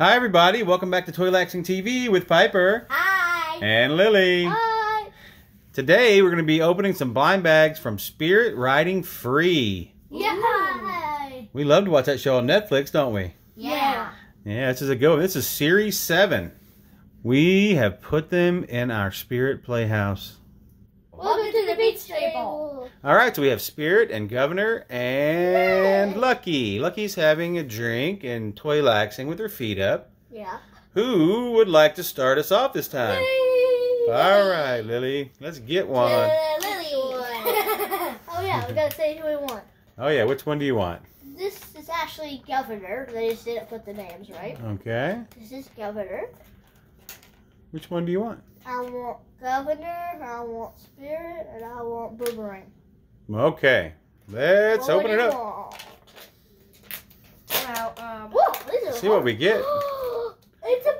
Hi, everybody. Welcome back to Toy Laxing TV with Piper Hi. and Lily. Hi. Today, we're going to be opening some blind bags from Spirit Riding Free. Yay. We love to watch that show on Netflix, don't we? Yeah. Yeah, this is a go. This is Series 7. We have put them in our Spirit Playhouse. Welcome to the beach table. All right, so we have Spirit and Governor and Lucky. Lucky's having a drink and toylaxing with her feet up. Yeah. Who would like to start us off this time? Yay. All right, Lily, let's get one. Uh, Lily. oh yeah, we gotta say who we want. Oh yeah, which one do you want? This is actually Governor. They just didn't put the names right. Okay. This is Governor. Which one do you want? I want Governor. I want Spirit, and I want Boomerang. Okay. Let's What open do it up. want? Well, um, Whoa, these are See what we get. it's a.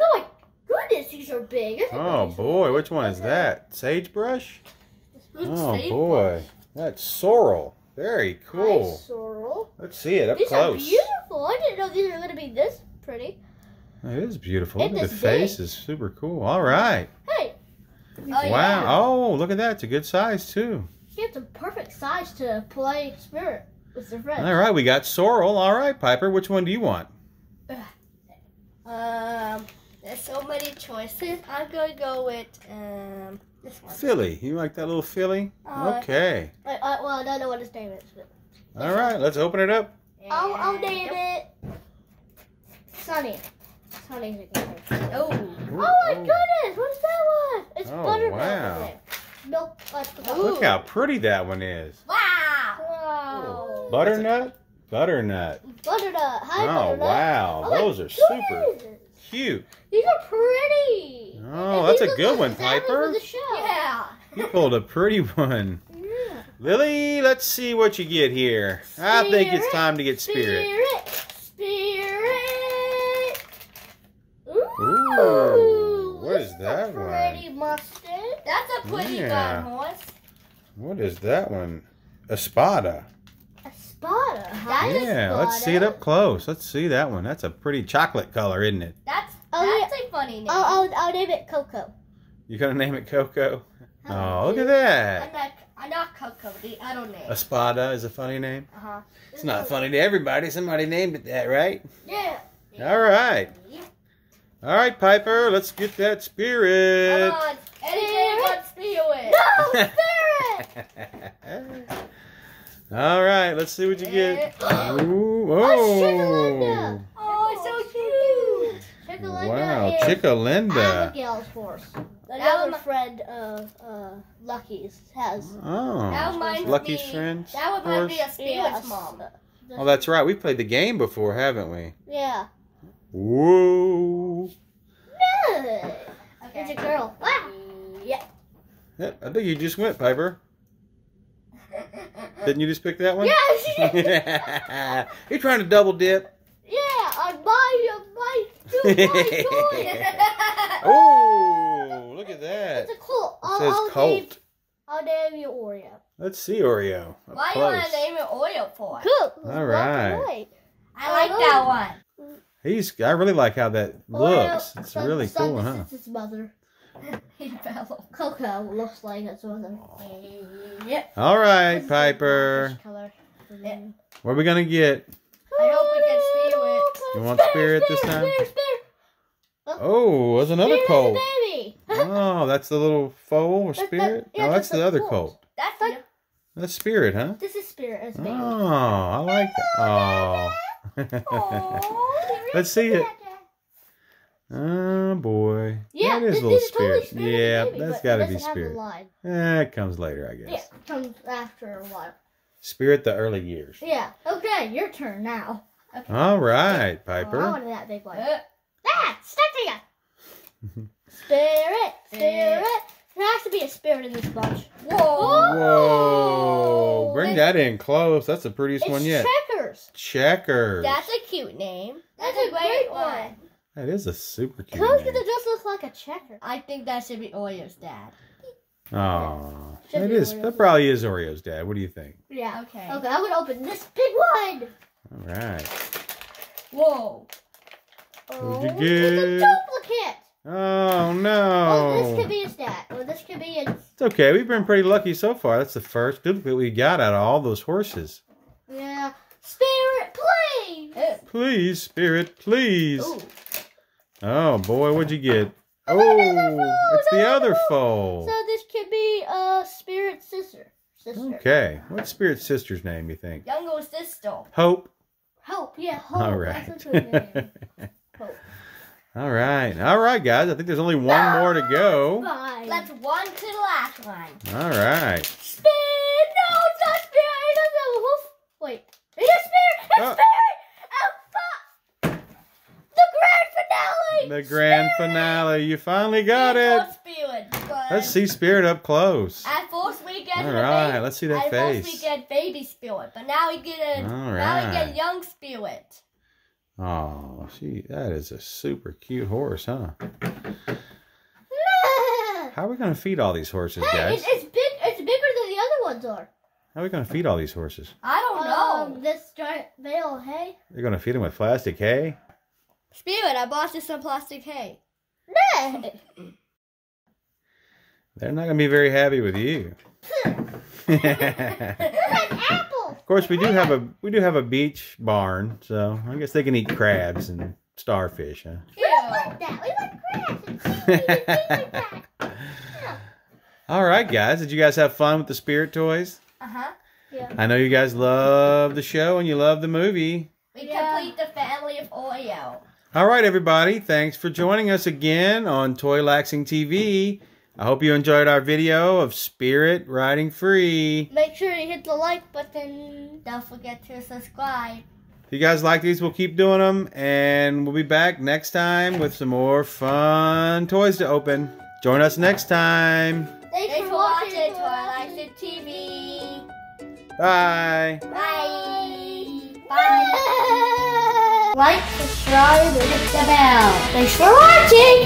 Oh my goodness, these are big. Oh boy, which one is that? Sagebrush? Oh Sagebrush? boy. That's sorrel. Very Hi, cool. Sorrel. Let's see it up These close. are beautiful. I didn't know these were going to be this pretty. It is beautiful. Look at is the face. big. is super cool. All right. Hey, Oh, Wow. Oh, look at that. It's a good size too. She has a perfect size to play Spirit with her friends. All right, we got sorrel. All right, Piper. Which one do you want? um, there's so many choices. I'm gonna go with um this one. filly. You like that little filly? Uh, Okay. I, I, well, I don't know what his name is. But All right, let's open it up. I'll, I'll And- name it Sunny. Sunny's a good name. Oh, Oh my goodness, what is that one? It's Oh, buttermilk. wow. Isn't it? Milk. Look how pretty that one is. wow! Wow. Butternut? Butternut. Butternut. Hi, Oh, Butternut. wow. Oh Those are super cute. These are pretty. Oh, And that's a good like one, Piper. for the show. Yeah. You pulled a pretty one. Yeah. Lily, let's see what you get here. I think it's time to get Spirit. Spirit. Spirit. Ooh. Ooh, what is that one? Pretty mustard. That's a pretty Yeah. gun horse. What is that one? Espada. A spada. That is Yeah, let's see it up close. Let's see that one. That's a pretty chocolate color, isn't it? That's Oh, that's a funny name. I'll, I'll, I'll name it Coco. You're gonna name it Coco? How Oh, look at that. I'm not I'm not Coco. The other name. Espada is a funny name. Uh huh. It's not funny to everybody. Somebody named it that, right? Yeah. All right. All right, Piper, let's get that spirit. Come on, anything but spirit. No, Spirit. All right, let's see what you get. Ooh, Oh, Chica Linda. oh. Oh, so cute. Chica Linda Wow, is Chica Linda. Abigail's horse. That Another friend of uh, Lucky's has. That Oh, reminds Lucky's me. friends. That would remind me horse. of Spirit's Yes. mom. Oh, that's right. We've played the game before, haven't we? Yeah. Whoa. Good. It's a girl. Wow. Yeah. Yeah, I think you just went, Piper. Didn't you just pick that one? Yeah. You're trying to double dip. yeah. On my, on my, to my toy. Oh, look at that. It's a colt. It I'll, says I'll Name, Colt. I'll name you Oreo. Let's see Oreo. Up Why do you want to name it Oreo for? Cool. All right. I like that one. He's. I really like how that looks. Oreo, It's son- really son, cool, this huh? is his mother. He fell. Coco looks like his mother. Yep. All right, This is the Piper. blackish. Yeah. What are we gonna get? I hope we get Spirit. You want Spirit this time? Spirit, spirit. Oh, there's another Spirit colt. Oh, that's the little foal or That's the- spirit? yeah, oh, that's that's the other colt. colt. That's Like- it. That's spirit, huh? This is spirit as a baby. Oh, I like that. Oh. Let's see it. Oh boy. Yeah, that is a little this is totally spirit. spirit as a yeah, baby, that's but got to be doesn't spirit. line. Eh, it comes later, I guess. Yeah, it comes after a while. Spirit the early years. Yeah. Okay, your turn now. Okay. All right, Oh, I Piper. wanted that big one. Uh, That stuck to you. Spirit, spirit. There has to be a spirit in this bunch. Whoa. Whoa! Bring that in close. That's the prettiest It's one yet. checkers. Checkers. That's a cute name. That's a great one. That is a super cute. Coach name. because it just looks like a checker. I think that should be Oreo's dad. Oh, Should that. Oreo's That probably is Oreo's dad. What do you think? Yeah. Okay. Okay, I'm gonna open this big one. All right. Whoa. Oh, What'd you It's a duplicate. Oh no. Oh, this no. could be a stat. Or this could be a. It's okay. We've been pretty lucky so far. That's the first duplicate we got out of all those horses. Yeah. Spirit, please. Please, Spirit, please. Ooh. Oh boy, what'd you get? Oh, oh foal, it's the other foal. foal. So this could be a spirit sister. Sister. Okay. What's spirit sister's name, you think? Younger sister. Hope. Hope. Yeah. Hope. All right. a good name. Hope. All right. All right, guys. I think there's only one more to go. Fine. Let's one to the last one. All right. Spirit. No, it's not spirit. It doesn't have a hoof. Wait. It is spirit. It's Oh. spirit. Oh, fuck. The grand finale. The grand Spirit. finale. You finally got it. Spirit. Let's see Spirit up close. At first we get All the right. baby. Let's see that At first we face. get baby spirit, but now we get a All now we get young spirit. Oh, she. That is a super cute horse, huh? How are we gonna feed all these horses, Hey, guys? it's, it's big. It's bigger than the other ones are. How are we gonna feed all these horses? I don't know. Um, this giant bale of hay. They're gonna feed them with plastic hay. Spirit, I bought you some plastic hay. They're not gonna be very happy with you. Look at apple. Of course, we do have a we do have a beach barn, so I guess they can eat crabs and starfish, huh? We don't like that. We like crabs and seaweed things like that. All right, guys, did you guys have fun with the spirit toys? Uh huh. Yeah. I know you guys love the show and you love the movie. We Yeah. complete the family of Oreo. All right, everybody, thanks for joining us again on Toy Laxing TV. I hope you enjoyed our video of Spirit riding free. Make sure you hit the like button. Don't forget to subscribe. If you guys like these, we'll keep doing them, and we'll be back next time with some more fun toys to open. Join us next time. Thanks, Thanks for for watching. watching Toy Laxing TV. Bye. Bye. Bye. Like, subscribe, and hit the bell. Thanks for watching.